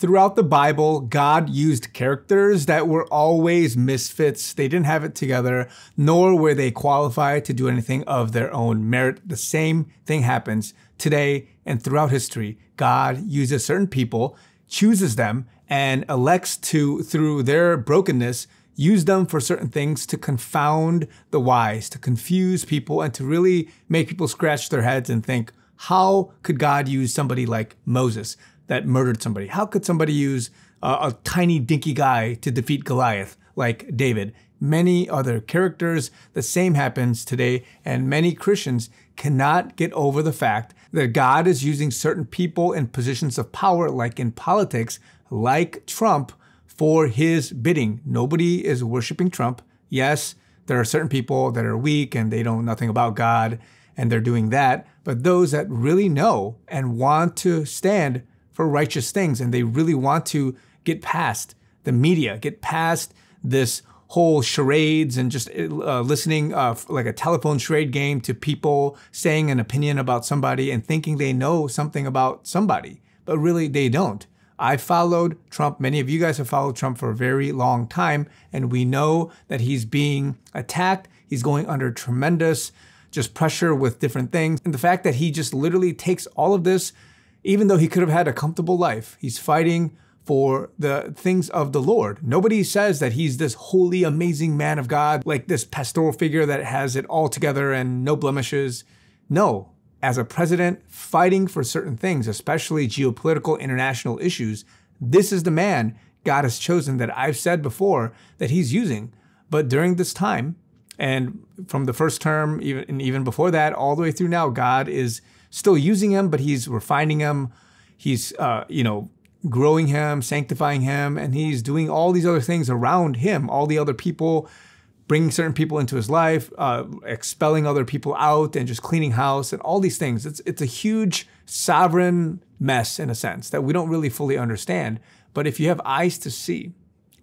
throughout the Bible, God used characters that were always misfits. They didn't have it together, nor were they qualified to do anything of their own merit. The same thing happens today and throughout history. God uses certain people, chooses them, and elects to, through their brokenness, use them for certain things to confound the wise, to confuse people, and to really make people scratch their heads and think, how could God use somebody like Moses that murdered somebody? How could somebody use uh, a tiny, dinky guy to defeat Goliath like David? Many other characters. The same happens today, and many Christians cannot get over the fact that God is using certain people in positions of power, like in politics, like Trump, for his bidding. Nobody is worshiping Trump. Yes, there are certain people that are weak and they don't know nothing about God and they're doing that. But those that really know and want to stand for righteous things and they really want to get past the media, get past this whole charades and just uh, listening uh, like a telephone charade game to people saying an opinion about somebody and thinking they know something about somebody, but really they don't. I followed Trump. Many of you guys have followed Trump for a very long time, and we know that he's being attacked. He's going under tremendous just pressure with different things. And the fact that he just literally takes all of this, even though he could have had a comfortable life, he's fighting for the things of the Lord. Nobody says that he's this holy, amazing man of God, like this pastoral figure that has it all together and no blemishes. No, as a president fighting for certain things, especially geopolitical international issues, this is the man God has chosen that I've said before that he's using. But during this time, and from the first term, even and even before that, all the way through now, God is still using him, but He's refining him. He's, uh, you know, growing him, sanctifying him, and He's doing all these other things around him. All the other people, bringing certain people into His life, uh, expelling other people out, and just cleaning house, and all these things. It's it's a huge sovereign mess in a sense that we don't really fully understand. But if you have eyes to see,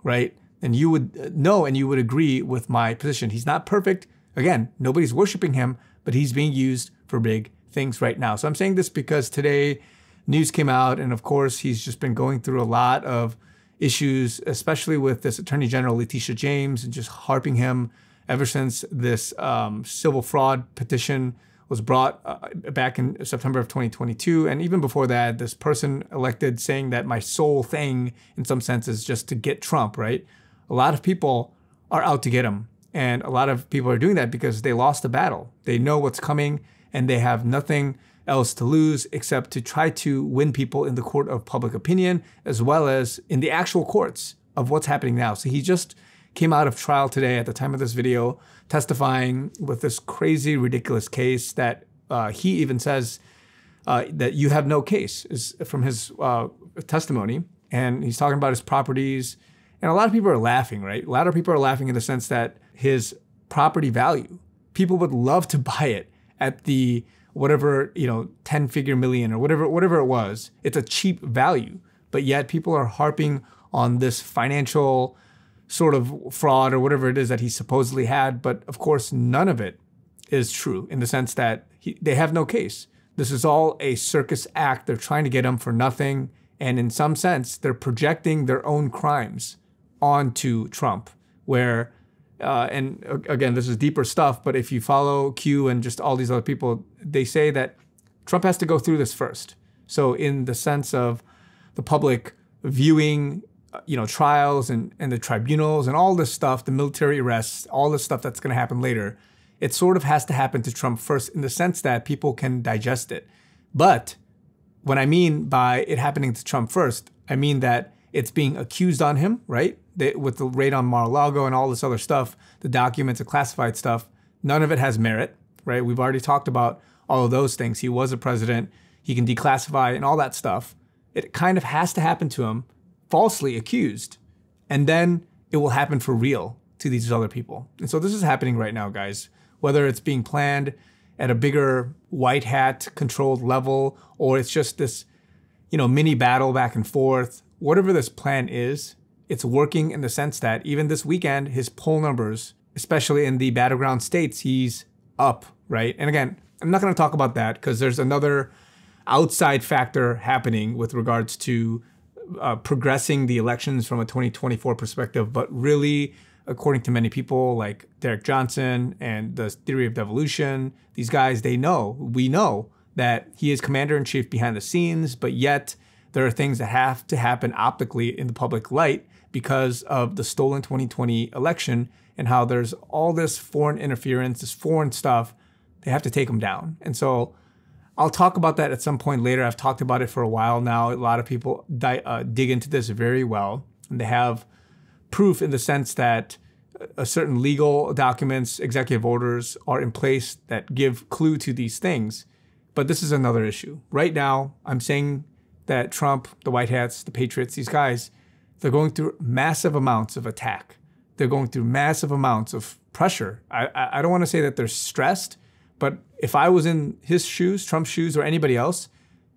right? then you would know and you would agree with my position. He's not perfect. Again, nobody's worshiping him, but he's being used for big things right now. So I'm saying this because today news came out, and of course, he's just been going through a lot of issues, especially with this Attorney General Letitia James, and just harping him ever since this um, civil fraud petition was brought uh, back in September of 2022. And even before that, this person elected saying that my sole thing, in some sense, is just to get Trump, right? a lot of people are out to get him. And a lot of people are doing that because they lost the battle. They know what's coming and they have nothing else to lose except to try to win people in the court of public opinion as well as in the actual courts of what's happening now. So he just came out of trial today at the time of this video, testifying with this crazy, ridiculous case that uh, he even says uh, that you have no case is from his uh, testimony. And he's talking about his properties and a lot of people are laughing, right? A lot of people are laughing in the sense that his property value, people would love to buy it at the whatever, you know, 10 figure million or whatever whatever it was. It's a cheap value. But yet people are harping on this financial sort of fraud or whatever it is that he supposedly had, but of course none of it is true in the sense that he, they have no case. This is all a circus act. They're trying to get him for nothing. And in some sense, they're projecting their own crimes onto Trump, where uh, and again, this is deeper stuff, but if you follow Q and just all these other people, they say that Trump has to go through this first. So, in the sense of the public viewing, uh, you know, trials and, and the tribunals and all this stuff, the military arrests, all this stuff that's going to happen later, it sort of has to happen to Trump first in the sense that people can digest it. But what I mean by it happening to Trump first, I mean that it's being accused on him, right? They, with the raid on Mar-a-Lago and all this other stuff, the documents, the classified stuff, none of it has merit, right? We've already talked about all of those things. He was a president. He can declassify and all that stuff. It kind of has to happen to him, falsely accused, and then it will happen for real to these other people. And so this is happening right now, guys. Whether it's being planned at a bigger white hat controlled level, or it's just this, you know, mini battle back and forth. Whatever this plan is, it's working in the sense that even this weekend, his poll numbers, especially in the battleground states, he's up, right? And again, I'm not going to talk about that because there's another outside factor happening with regards to uh, progressing the elections from a 2024 perspective, but really, according to many people like Derek Johnson and the theory of devolution, these guys, they know, we know that he is commander in chief behind the scenes, but yet there are things that have to happen optically in the public light because of the stolen 2020 election and how there's all this foreign interference, this foreign stuff. They have to take them down. And so I'll talk about that at some point later. I've talked about it for a while now. A lot of people di- uh, dig into this very well, and they have proof in the sense that a certain legal documents, executive orders are in place that give clue to these things. But this is another issue. Right now, I'm saying that Trump, the White Hats, the Patriots, these guys, they're going through massive amounts of attack. They're going through massive amounts of pressure. I, I don't want to say that they're stressed, but if I was in his shoes, Trump's shoes, or anybody else,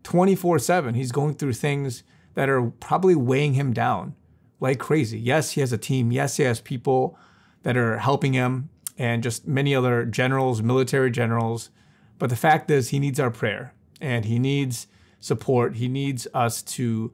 24 7, he's going through things that are probably weighing him down like crazy. Yes, he has a team. Yes, he has people that are helping him and just many other generals, military generals. But the fact is, he needs our prayer and he needs support. He needs us to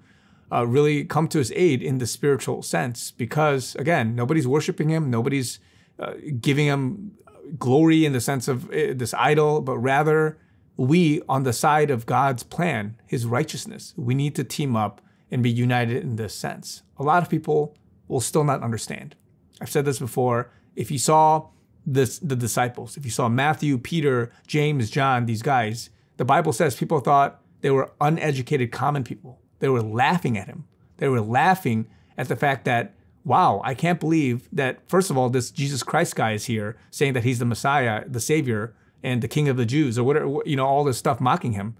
uh, really come to his aid in the spiritual sense because, again, nobody's worshiping him, nobody's uh, giving him glory in the sense of uh, this idol, but rather we, on the side of God's plan, his righteousness, we need to team up and be united in this sense. A lot of people will still not understand. I've said this before. If you saw this, the disciples, if you saw Matthew, Peter, James, John, these guys, the Bible says people thought they were uneducated common people. They were laughing at him. They were laughing at the fact that, wow, I can't believe that, first of all, this Jesus Christ guy is here saying that he's the Messiah, the Savior, and the King of the Jews, or whatever, you know, all this stuff mocking him.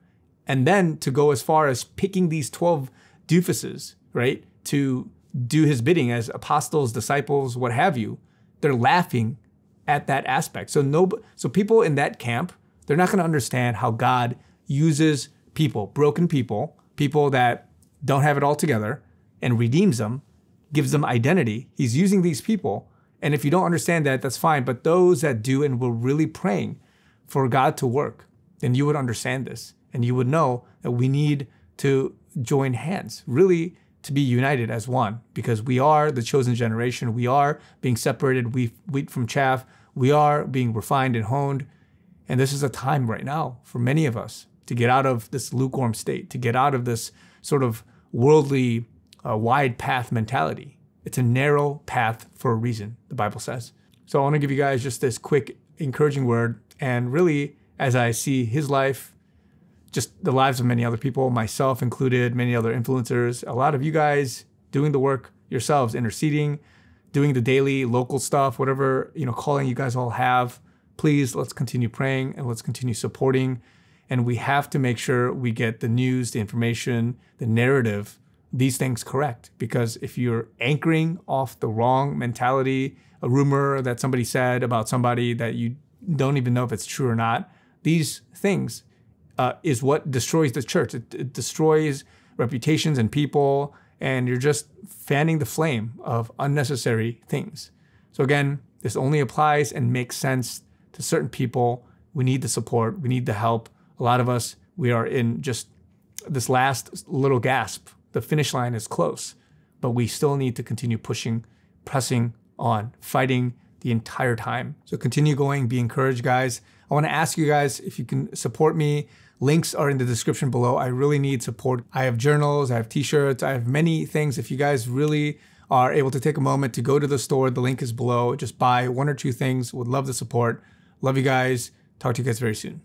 And then to go as far as picking these 12 doofuses, right, to do his bidding as apostles, disciples, what have you, they're laughing at that aspect. So no, so people in that camp, they're not going to understand how God uses people, broken people, people that don't have it all together, and redeems them, gives them identity. He's using these people. And if you don't understand that, that's fine. But those that do and were really praying for God to work, then you would understand this. And you would know that we need to join hands, really to be united as one, because we are the chosen generation. We are being separated we wheat from chaff. We are being refined and honed. And this is a time right now for many of us to get out of this lukewarm state, to get out of this sort of worldly, uh, wide path mentality. It's a narrow path for a reason, the Bible says. So I want to give you guys just this quick, encouraging word. And really, as I see his life, just the lives of many other people, myself included, many other influencers, a lot of you guys doing the work yourselves, interceding, doing the daily local stuff, whatever, you know, calling you guys all have. Please let's continue praying and let's continue supporting and we have to make sure we get the news, the information, the narrative, these things correct. Because if you're anchoring off the wrong mentality, a rumor that somebody said about somebody that you don't even know if it's true or not, these things uh, is what destroys the church. It, it destroys reputations and people, and you're just fanning the flame of unnecessary things. So, again, this only applies and makes sense to certain people. We need the support, we need the help a lot of us, we are in just this last little gasp. The finish line is close, but we still need to continue pushing, pressing on, fighting the entire time. So continue going, be encouraged, guys. I want to ask you guys if you can support me. Links are in the description below. I really need support. I have journals, I have t shirts, I have many things. If you guys really are able to take a moment to go to the store, the link is below. Just buy one or two things. Would love the support. Love you guys. Talk to you guys very soon.